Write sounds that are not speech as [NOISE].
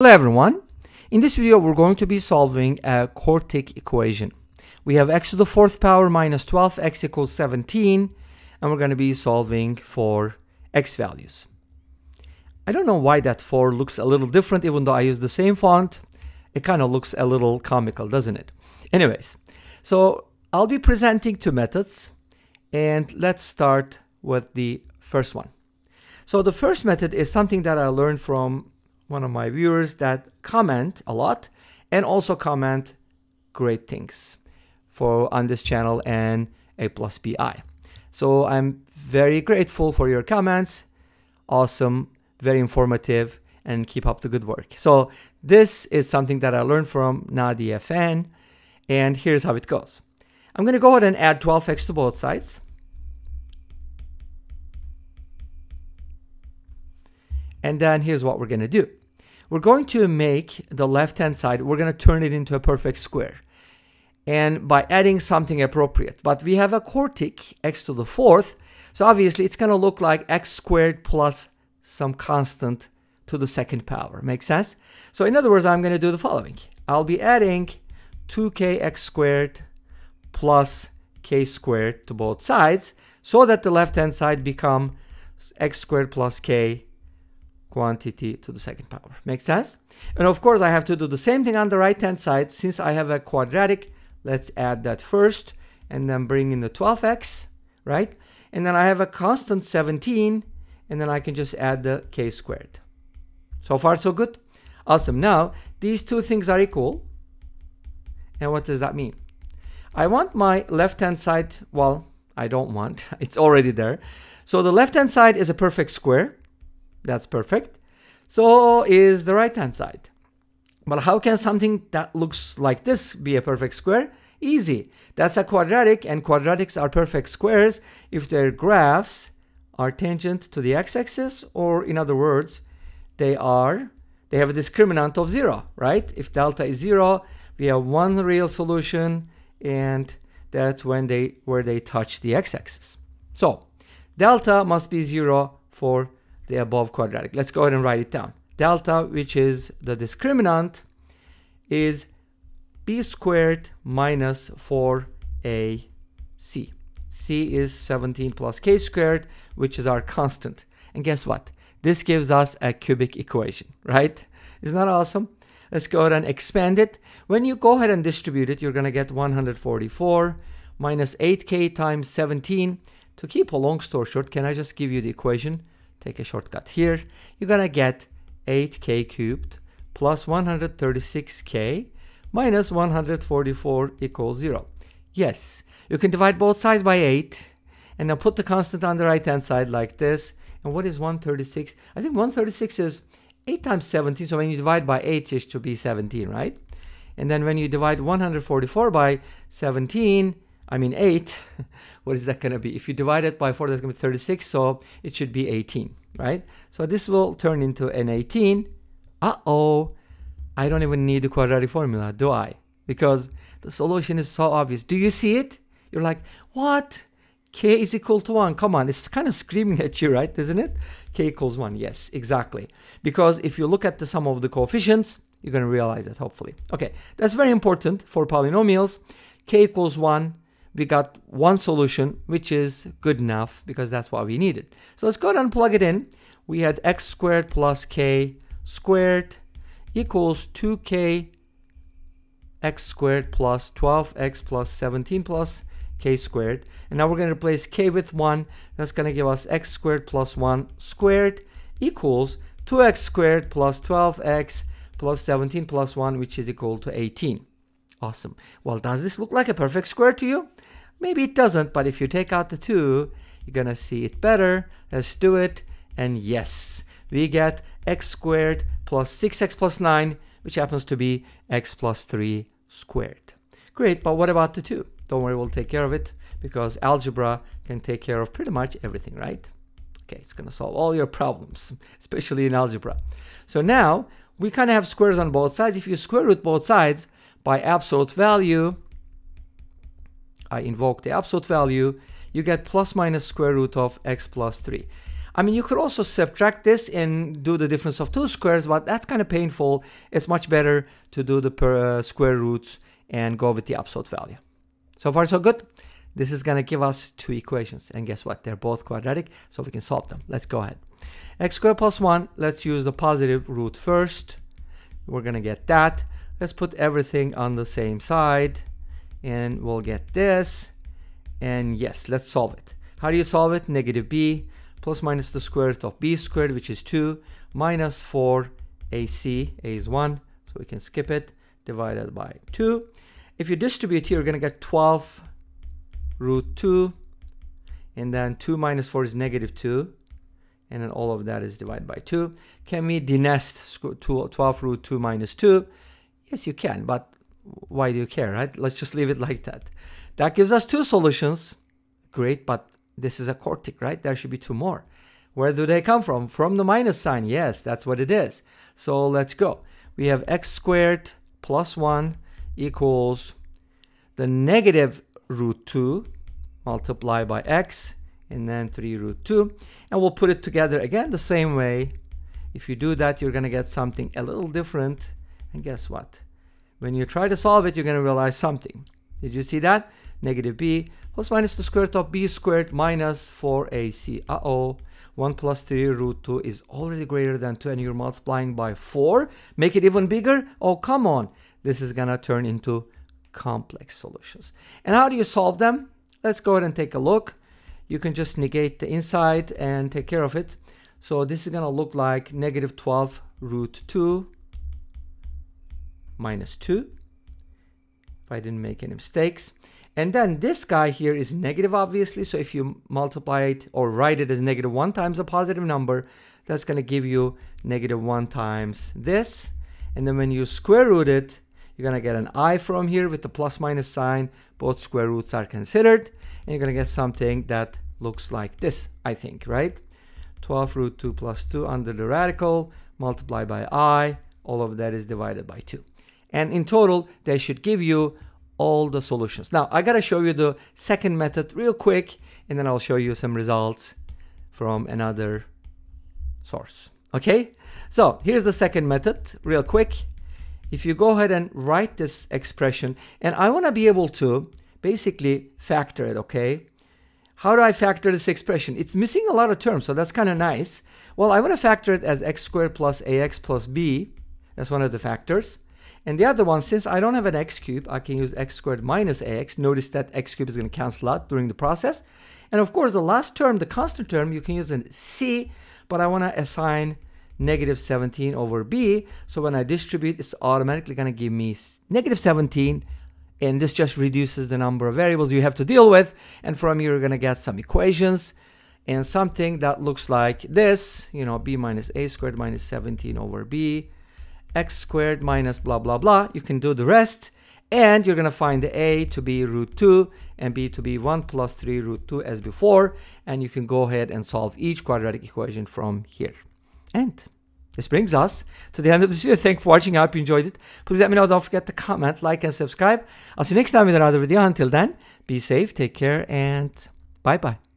Hello everyone. In this video we're going to be solving a quartic equation. We have x to the fourth power minus 12x equals 17 and we're going to be solving for x values. I don't know why that 4 looks a little different even though I use the same font. It kind of looks a little comical doesn't it? Anyways, so I'll be presenting two methods and let's start with the first one. So the first method is something that I learned from one of my viewers that comment a lot and also comment great things for on this channel and A plus BI. So I'm very grateful for your comments. Awesome, very informative, and keep up the good work. So this is something that I learned from Nadieh Fan, and here's how it goes. I'm going to go ahead and add 12x to both sides. And then here's what we're going to do. We're going to make the left-hand side, we're going to turn it into a perfect square. And by adding something appropriate. But we have a quartic, x to the fourth. So obviously it's going to look like x squared plus some constant to the second power. Make sense? So in other words, I'm going to do the following. I'll be adding 2kx squared plus k squared to both sides so that the left-hand side become x squared plus k quantity to the second power. Make sense? And of course, I have to do the same thing on the right-hand side. Since I have a quadratic, let's add that first and then bring in the 12x, right? And then I have a constant 17, and then I can just add the k squared. So far, so good? Awesome. Now, these two things are equal. And what does that mean? I want my left-hand side, well, I don't want, [LAUGHS] it's already there. So the left-hand side is a perfect square. That's perfect. So is the right hand side. But how can something that looks like this be a perfect square? Easy. That's a quadratic and quadratics are perfect squares if their graphs are tangent to the x-axis or in other words, they are they have a discriminant of zero, right? If delta is zero, we have one real solution and that's when they where they touch the x-axis. So delta must be zero for the above quadratic. Let's go ahead and write it down. Delta, which is the discriminant, is b squared minus 4ac. c is 17 plus k squared, which is our constant. And guess what? This gives us a cubic equation, right? Isn't that awesome? Let's go ahead and expand it. When you go ahead and distribute it, you're going to get 144 minus 8k times 17. To keep a long story short, can I just give you the equation? Take a shortcut here, you're gonna get 8k cubed plus 136k minus 144 equals 0. Yes, you can divide both sides by 8 and now put the constant on the right hand side like this. And what is 136? I think 136 is 8 times 17, so when you divide by 8 it should be 17, right? And then when you divide 144 by 17, I mean 8, [LAUGHS] what is that going to be? If you divide it by 4, that's going to be 36, so it should be 18, right? So this will turn into an 18. Uh-oh, I don't even need the quadratic formula, do I? Because the solution is so obvious. Do you see it? You're like, what? k is equal to 1. Come on, it's kind of screaming [LAUGHS] at you, right? Isn't it? k equals 1. Yes, exactly. Because if you look at the sum of the coefficients, you're going to realize that, hopefully. Okay, that's very important for polynomials. k equals 1 we got one solution, which is good enough because that's what we needed. So let's go ahead and plug it in. We had x squared plus k squared equals 2k x squared plus 12x plus 17 plus k squared. And now we're going to replace k with 1. That's going to give us x squared plus 1 squared equals 2x squared plus 12x plus 17 plus 1, which is equal to 18. Awesome. Well, does this look like a perfect square to you? Maybe it doesn't, but if you take out the 2, you're to see it better. Let's do it. And yes, we get x squared plus 6x plus 9, which happens to be x plus 3 squared. Great, but what about the 2? Don't worry, we'll take care of it because algebra can take care of pretty much everything, right? Okay, it's going to solve all your problems, [LAUGHS] especially in algebra. So now we kind of have squares on both sides. If you square root both sides by absolute value, I invoke the absolute value, you get plus minus square root of x plus 3. I mean, you could also subtract this and do the difference of two squares, but that's kind of painful. It's much better to do the per, uh, square roots and go with the absolute value. So far, so good. This is going to give us two equations. And guess what? They're both quadratic, so we can solve them. Let's go ahead. x squared plus 1, let's use the positive root first. We're going to get that. Let's put everything on the same side, and we'll get this. And yes, let's solve it. How do you solve it? Negative b plus minus the square root of b squared, which is 2, minus 4 ac, a is 1, so we can skip it, divided by 2. If you distribute here, you're going to get 12 root 2, and then 2 minus 4 is negative 2, and then all of that is divided by 2. Can we denest 12 root 2 minus 2? Yes, you can, but why do you care, right? Let's just leave it like that. That gives us two solutions. Great, but this is a quartic, right? There should be two more. Where do they come from? From the minus sign. Yes, that's what it is. So let's go. We have x squared plus 1 equals the negative root 2 multiplied by x and then 3 root 2. And we'll put it together again the same way. If you do that, you're going to get something a little different. And guess what? When you try to solve it, you're going to realize something. Did you see that? Negative b plus minus the square root of b squared minus 4ac. Uh-oh. 1 plus 3 root 2 is already greater than 2 and you're multiplying by 4. Make it even bigger? Oh, come on. This is going to turn into complex solutions. And how do you solve them? Let's go ahead and take a look. You can just negate the inside and take care of it. So this is going to look like negative 12 root 2 minus 2. If I didn't make any mistakes. And then this guy here is negative, obviously. So if you multiply it or write it as negative 1 times a positive number, that's going to give you negative 1 times this. And then when you square root it, you're going to get an i from here with the plus minus sign. Both square roots are considered. And you're going to get something that looks like this, I think, right? 12 root 2 plus 2 under the radical multiplied by i. All of that is divided by 2. And in total, they should give you all the solutions. Now, I gotta show you the second method real quick, and then I'll show you some results from another source. Okay, so here's the second method real quick. If you go ahead and write this expression, and I wanna be able to basically factor it, okay? How do I factor this expression? It's missing a lot of terms, so that's kind of nice. Well, I want to factor it as x squared plus ax plus b. That's one of the factors. And the other one, since I don't have an x cube, I can use x squared minus ax. Notice that x cube is going to cancel out during the process. And of course, the last term, the constant term, you can use a c, but I want to assign negative 17 over b. So when I distribute, it's automatically going to give me negative 17. And this just reduces the number of variables you have to deal with. And from here, you're going to get some equations and something that looks like this, you know, b minus a squared minus 17 over b x squared minus blah, blah, blah. You can do the rest. And you're going to find the a to be root 2 and b to be 1 plus 3 root 2 as before. And you can go ahead and solve each quadratic equation from here. And this brings us to the end of this video. Thank you for watching. I hope you enjoyed it. Please let me know. Don't forget to comment, like, and subscribe. I'll see you next time with another video. Until then, be safe, take care, and bye-bye.